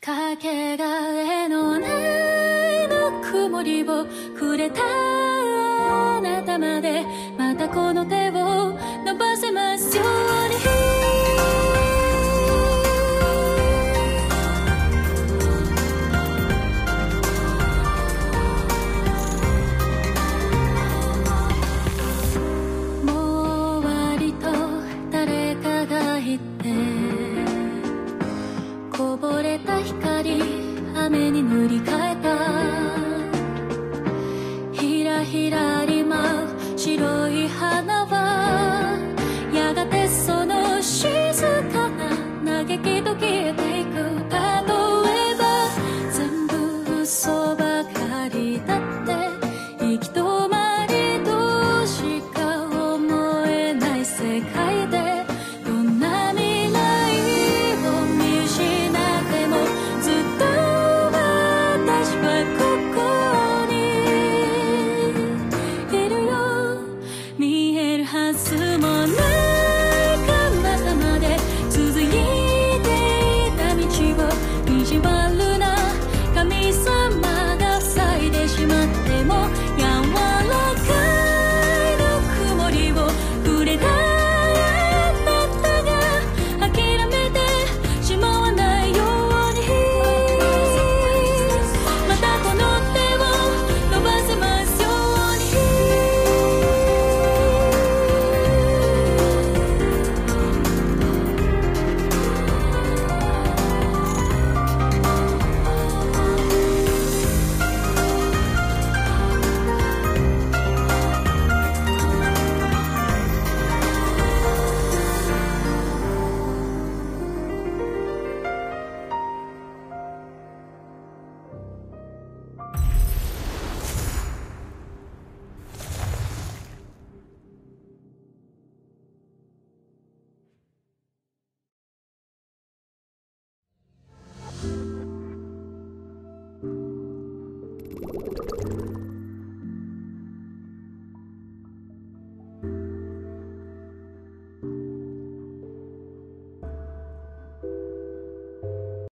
かけがえのないぬくもりをくれたあなたまでまたこの手を伸ばせますようにもう終わりと誰かが言ってらひらり舞う白い花は